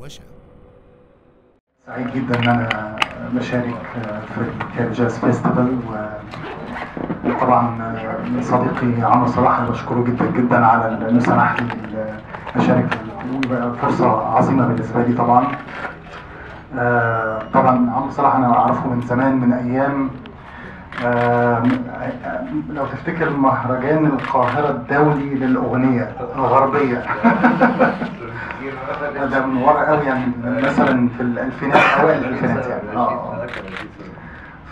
وشوشة سعيد جدا أن أنا بشارك في ال Cairo Jazz Festival وطبعا صديقي عمرو صلاح بشكره جدا جدا على انه سمح لي اشارك ويبقى فرصة عظيمة بالنسبة لي طبعا. آه، طبعا عمرو صلاح أنا أعرفه من زمان من أيام آه، لو تفتكر مهرجان القاهرة الدولي للأغنية الغربية. ده من ورا قوي يعني مثلا في الألفينات أوائل الألفينات يعني. آه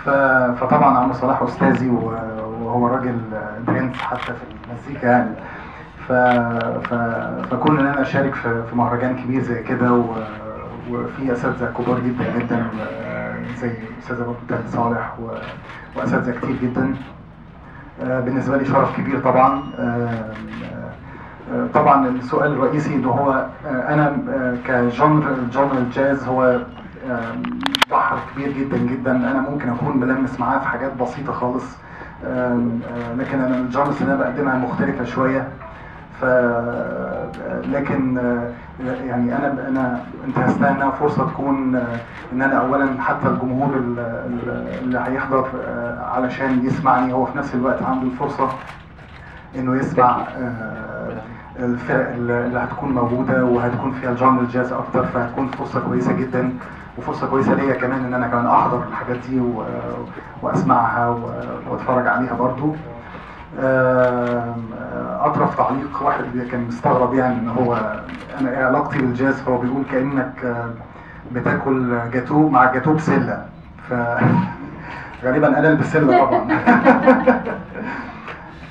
ف- فطبعا عمرو صلاح أستاذي وهو راجل برنس حتى في المزيكا يعني. ف... ف... فكون إن أنا أشارك في, في مهرجان كبير زي كده و... وفي أساتذة كبار جدا جدا زي أستاذ ابو الفتاح صالح و... وأساتذة كتير جدا. آه، بالنسبة لي شرف كبير طبعا. آه، آه، طبعا السؤال الرئيسي ان هو أنا آه، ك genre genre الجاز هو آه، بحر كبير جدا جدا. أنا ممكن أكون بلمس معاه في حاجات بسيطة خالص. آه، لكن أنا ال genres اللي أنا بقدمها مختلفة شوية. ف لكن يعني أنا أنا انتهزتها إنها فرصة تكون إن أنا اولا حتى الجمهور ال- ال- اللي هيحضر علشان يسمعني هو في نفس الوقت عنده الفرصة إنه يسمع الفرق اللي هتكون موجودة وهتكون فيها ال genre الجاز أكتر فهتكون فرصة كويسة جدا وفرصة كويسة ليا كمان إن أنا كمان أحضر الحاجات دي وأسمعها وأتفرج عليها برضو. أطرف تعليق واحد كان مستغرب يعني إن هو أنا إيه علاقتي بالجاز؟ فهو بيقول كأنك بتاكل جاتو مع جاتو بسلة. ف غالبا أنا اللي بالسلة طبعا.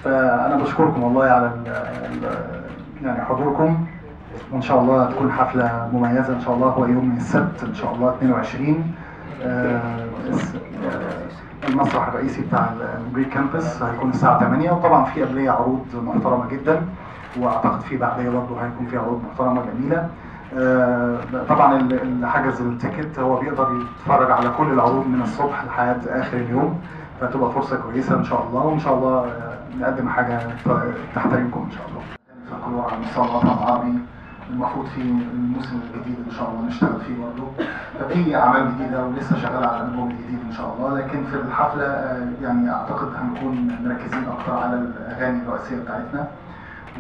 فأنا بشكركم والله على يعني حضوركم وإن شاء الله تكون حفلة مميزة إن شاء الله هو يوم السبت إن شاء الله 22 آه، آه، المسرح الرئيسي بتاع ال Greek Campus هيكون الساعة 8 وطبعا في قبلية عروض محترمة جدا وأعتقد في بعدية برضه هيكون في عروض محترمة جميلة. آه، طبعا ال- اللي حجز ال ticket هو بيقدر يتفرج على كل العروض من الصبح لحد آخر اليوم. فتبقى فرصة كويسة إن شاء الله وإن شاء الله آه، نقدم حاجة تحترمكم إن شاء الله. فكل على مستوى الوطن العربي المفروض في الموسم الجديد إن شاء الله نشتغل فيه برضه ففي أعمال جديدة ولسه شغال على الالبوم الجديد إن شاء الله لكن في الحفلة آه، يعني أعتقد هنكون مركزين أكتر على الأغاني الرئيسية بتاعتنا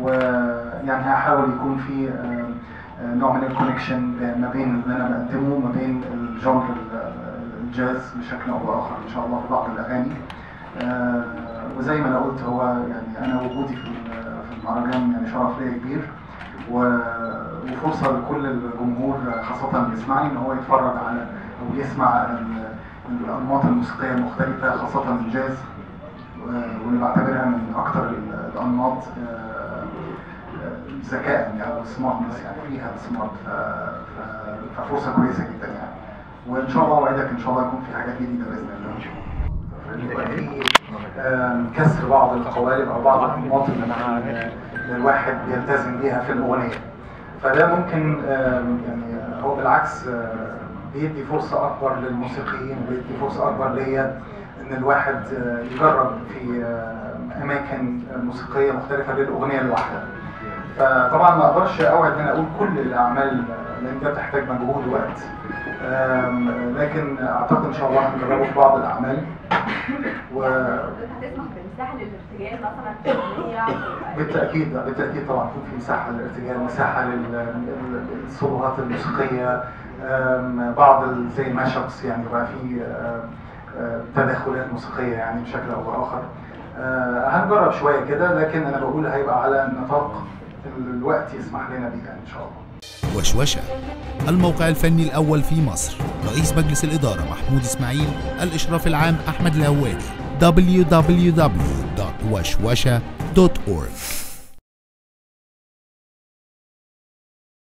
ويعني هحاول يكون في آه، نوع من ال connection ما بين اللي أنا بقدمه وما بين ال genre ال- الجاز بشكل أو بآخر إن شاء الله في بعض الأغاني. آه، وزي ما أنا قلت هو يعني أنا وجودي في في المهرجان يعني شرف ليا كبير. وفرصة لكل الجمهور خاصة اللي بيسمعني إن هو يتفرج على أو يسمع ال- الأنماط الموسيقية المختلفة خاصة الجاز. واللي بعتبرها من أكثر ال- الأنماط آه، آه، ذكاء يعني أو smartness يعني فيها smart ففرصة كويسة جدا يعني. وإن شاء الله اوعدك إن شاء الله يكون في حاجات جديدة بإذن الله. كسر بعض القوالب أو بعض الأنماط اللي الواحد بيلتزم بيها في الأغنية. فده ممكن يعني هو بالعكس بيدي فرصة أكبر للموسيقيين وبيدي فرصة أكبر ليا إن الواحد يجرب في أماكن موسيقية مختلفة للأغنية الواحدة. فطبعا ما أقدرش أوعد إن أقول كل الأعمال لأن ده بتحتاج مجهود ووقت. لكن أعتقد إن شاء الله هنجربه في بعض الأعمال. و بالتأكيد بالتأكيد طبعا في مساحة للارتجال مساحة للصولوهات الموسيقية. بعض زي الماشبس يعني يبقى في تداخلات موسيقية يعني بشكل أو بآخر. آه، هنجرب شوية كده لكن أنا بقول هيبقى على نطاق الوقت يسمح لنا بيها إن شاء الله. وشوشة الموقع الفني الأول في مصر رئيس مجلس الإدارة محمود إسماعيل الإشراف العام أحمد الهوادي www.وشوشة.org